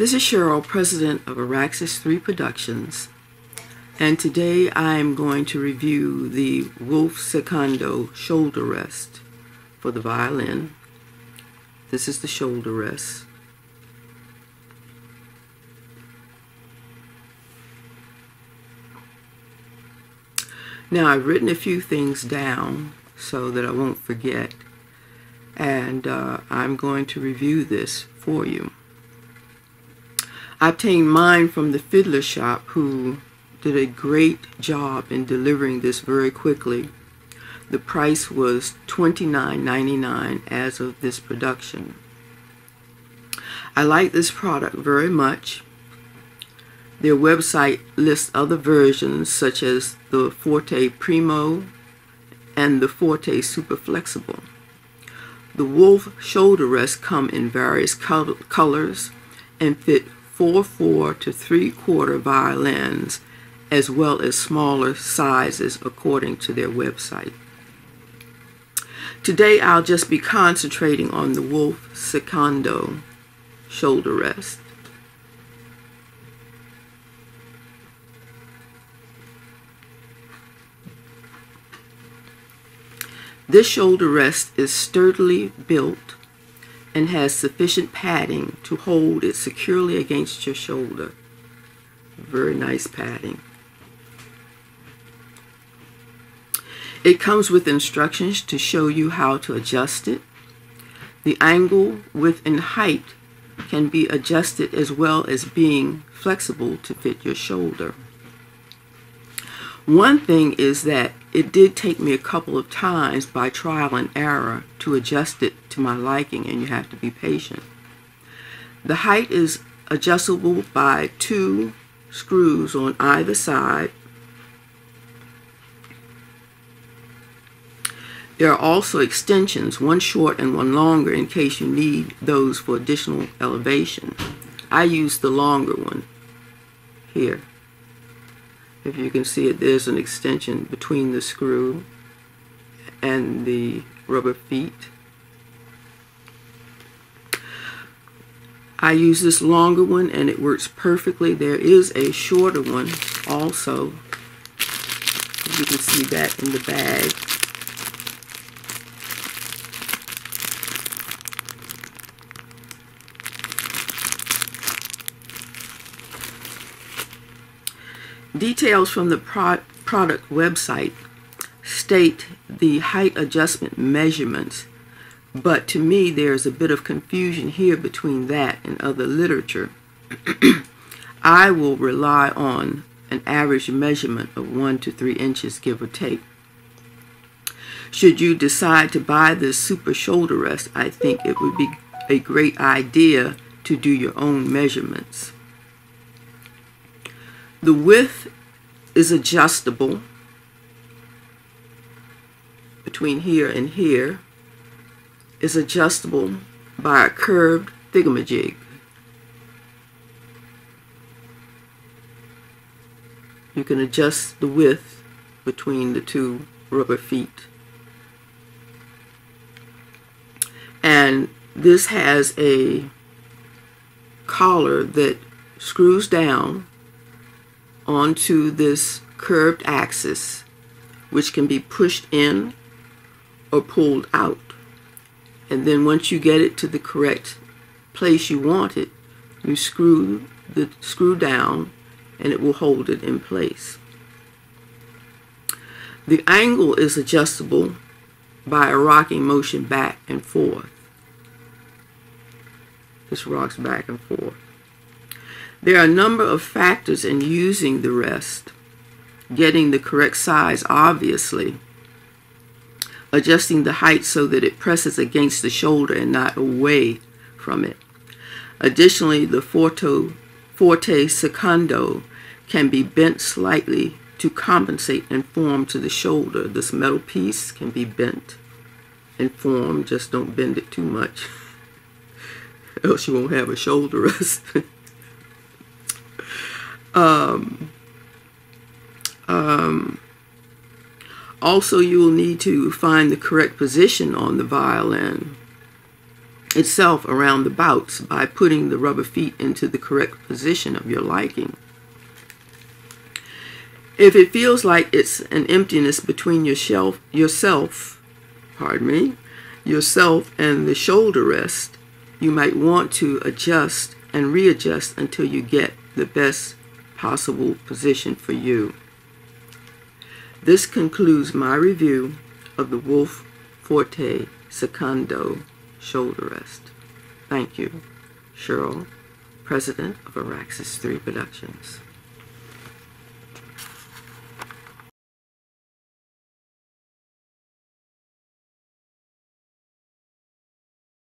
This is Sheryl, president of Araxis 3 Productions, and today I'm going to review the Wolf Secondo shoulder rest for the violin. This is the shoulder rest. Now I've written a few things down so that I won't forget and uh, I'm going to review this for you. I obtained mine from the Fiddlershop who did a great job in delivering this very quickly. The price was $29.99 as of this production. I like this product very much. Their website lists other versions such as the Forte Primo and the Forte Super Flexible. The Wolf shoulder rests come in various colors and fit 4-4 to 3-quarter violins as well as smaller sizes according to their website. Today I'll just be concentrating on the Wolf Secondo shoulder rest. This shoulder rest is sturdily built and has sufficient padding to hold it securely against your shoulder. Very nice padding. It comes with instructions to show you how to adjust it. The angle, width, and height can be adjusted as well as being flexible to fit your shoulder. One thing is that it did take me a couple of times by trial and error to adjust it to my liking and you have to be patient. The height is adjustable by two screws on either side. There are also extensions, one short and one longer in case you need those for additional elevation. I use the longer one here. If you can see it, there's an extension between the screw and the rubber feet. I use this longer one and it works perfectly. There is a shorter one also. You can see that in the bag. Details from the pro product website state the height adjustment measurements, but to me there's a bit of confusion here between that and other literature. I will rely on an average measurement of 1 to 3 inches, give or take. Should you decide to buy this super shoulder rest, I think it would be a great idea to do your own measurements. The width is adjustable between here and here is adjustable by a curved thingamajig. You can adjust the width between the two rubber feet. And this has a collar that screws down onto this curved axis, which can be pushed in or pulled out. And then once you get it to the correct place you want it, you screw the screw down and it will hold it in place. The angle is adjustable by a rocking motion back and forth. This rocks back and forth. There are a number of factors in using the rest. Getting the correct size, obviously. Adjusting the height so that it presses against the shoulder and not away from it. Additionally, the Forte, Forte Secondo can be bent slightly to compensate and form to the shoulder. This metal piece can be bent and form, just don't bend it too much, else you won't have a shoulder rest. Um, um, also, you will need to find the correct position on the violin. itself around the bouts by putting the rubber feet into the correct position of your liking. If it feels like it's an emptiness between yourself, yourself, pardon me, yourself and the shoulder rest, you might want to adjust and readjust until you get the best possible position for you. This concludes my review of the Wolf Forte Secondo shoulder rest. Thank you, Sheryl, President of Araxis 3 Productions.